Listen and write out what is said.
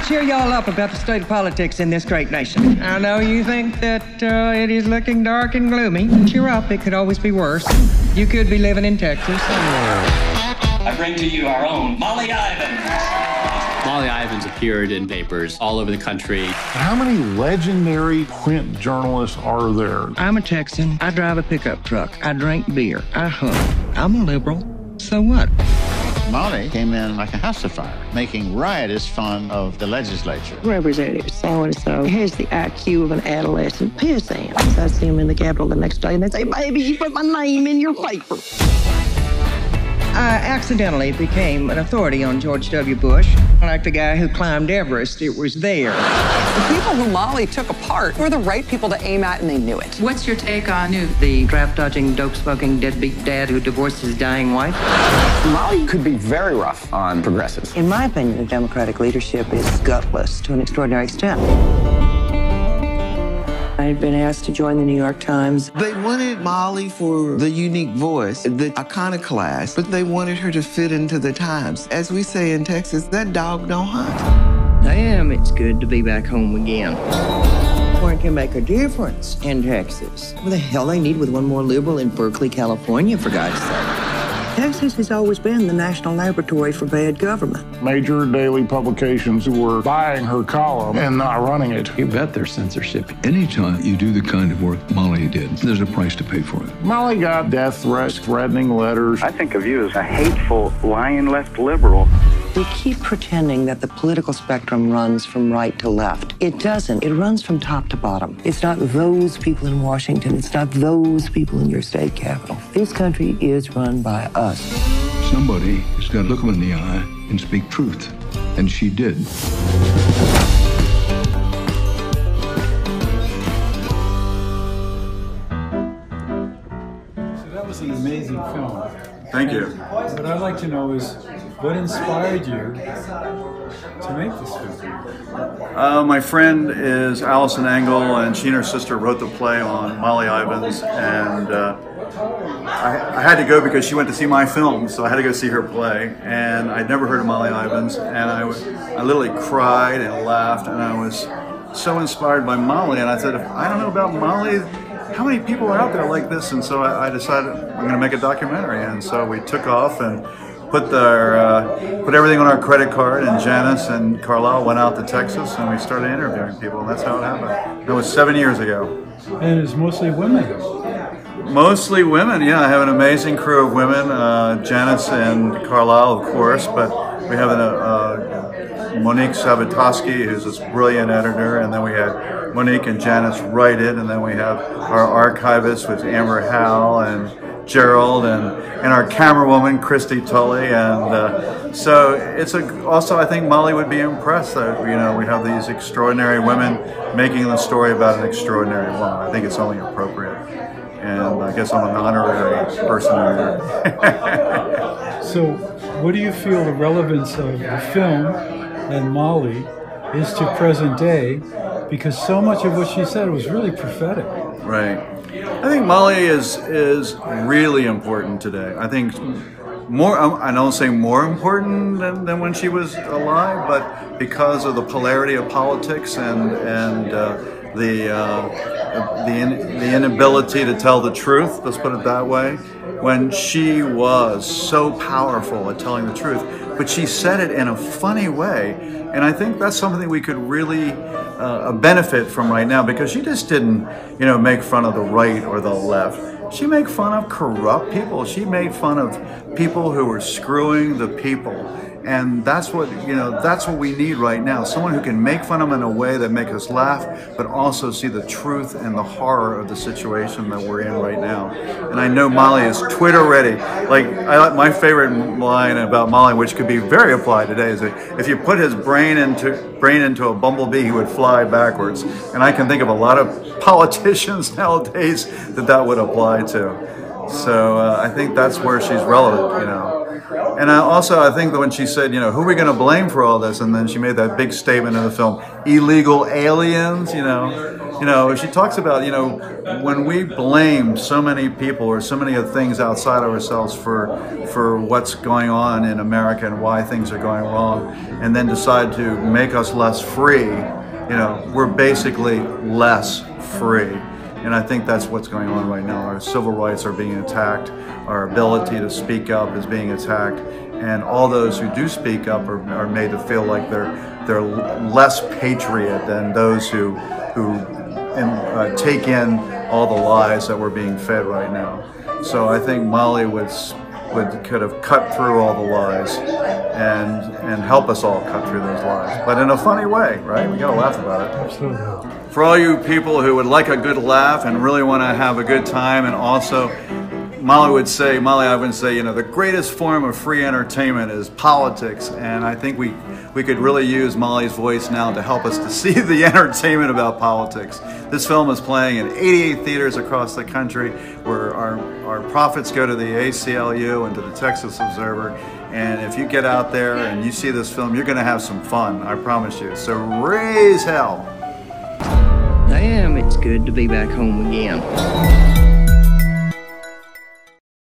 to cheer y'all up about the state of politics in this great nation. I know you think that uh, it is looking dark and gloomy. Cheer up, it could always be worse. You could be living in Texas. I bring to you our own Molly Ivins. Molly Ivins appeared in papers all over the country. How many legendary print journalists are there? I'm a Texan. I drive a pickup truck. I drink beer. I hunt. I'm a liberal. So what? Molly came in like a house of fire, making riotous fun of the legislature. Representative so and so has the IQ of an adolescent pissant. I see him in the Capitol the next day and they say, Baby, you put my name in your paper. I accidentally became an authority on George W. Bush. Like the guy who climbed Everest, it was there. The people who Molly took apart were the right people to aim at, and they knew it. What's your take on Newt? The draft dodging, dope smoking, deadbeat dad who divorced his dying wife? Molly could be very rough on progressives. In my opinion, the Democratic leadership is gutless to an extraordinary extent. I had been asked to join the New York Times. They wanted Molly for the unique voice, the iconoclast, but they wanted her to fit into the times. As we say in Texas, that dog don't hunt. Damn, it's good to be back home again. One can make a difference in Texas. What the hell they need with one more liberal in Berkeley, California, for God's sake. Texas has always been the national laboratory for bad government. Major daily publications were buying her column and not running it. You bet there's censorship. Anytime you do the kind of work Molly did, there's a price to pay for it. Molly got death threats, threatening letters. I think of you as a hateful, lying left liberal. We keep pretending that the political spectrum runs from right to left. It doesn't. It runs from top to bottom. It's not those people in Washington. It's not those people in your state capital. This country is run by us. Somebody has got to look them in the eye and speak truth. And she did. So that was an amazing film. Thank you. What I'd like to know is what inspired you to make this film? Uh, my friend is Allison Engel, and she and her sister wrote the play on Molly Ivins, and uh, I, I, had to go because she went to see my film, so I had to go see her play. And I'd never heard of Molly Ivins, and I, I literally cried and laughed, and I was so inspired by Molly. And I said, I don't know about Molly, how many people are out there like this? And so I, I decided I'm going to make a documentary. And so we took off and put their uh, put everything on our credit card. And Janice and Carlisle went out to Texas, and we started interviewing people. And that's how it happened. It was seven years ago. And it's mostly women. Mostly women, yeah. I have an amazing crew of women. Uh, Janice and Carlisle, of course, but we have an, uh, Monique Zavistovski, who's this brilliant editor, and then we had Monique and Janice write it, and then we have our archivist with Amber Howell and Gerald, and, and our camera woman, Christy Tully, and uh, so it's a, also I think Molly would be impressed that you know we have these extraordinary women making the story about an extraordinary woman. I think it's only appropriate and I guess I'm an honorary person in there. so, what do you feel the relevance of the film and Molly is to present day? Because so much of what she said was really prophetic. Right. I think Molly is is really important today. I think more I don't say more important than, than when she was alive, but because of the polarity of politics and and uh, the uh, the, in, the inability to tell the truth. Let's put it that way. When she was so powerful at telling the truth, but she said it in a funny way, and I think that's something we could really uh, benefit from right now because she just didn't, you know, make fun of the right or the left. She made fun of corrupt people. She made fun of people who were screwing the people and that's what you know that's what we need right now. Someone who can make fun of them in a way that makes us laugh but also see the truth and the horror of the situation that we're in right now. And i know molly is twitter ready. Like I, my favorite line about molly which could be very applied today is that if you put his brain into brain into a bumblebee he would fly backwards. And i can think of a lot of politicians nowadays that that would apply to. So uh, i think that's where she's relevant you know and I also, I think that when she said, you know, who are we going to blame for all this? And then she made that big statement in the film, illegal aliens, you know. You know, she talks about, you know, when we blame so many people or so many of things outside of ourselves for for what's going on in America and why things are going wrong, and then decide to make us less free, you know, we're basically less free. And I think that's what's going on right now. Our civil rights are being attacked. Our ability to speak up is being attacked. And all those who do speak up are, are made to feel like they're they're less patriot than those who who in, uh, take in all the lies that we're being fed right now. So I think Molly would would could have cut through all the lies and and help us all cut through those lies, but in a funny way, right? We gotta laugh about it. Absolutely. For all you people who would like a good laugh and really want to have a good time, and also Molly would say, Molly I would say, you know, the greatest form of free entertainment is politics, and I think we we could really use Molly's voice now to help us to see the entertainment about politics. This film is playing in 88 theaters across the country, where our our profits go to the ACLU and to the Texas Observer. And if you get out there and you see this film, you're going to have some fun. I promise you. So raise hell. Damn, it's good to be back home again.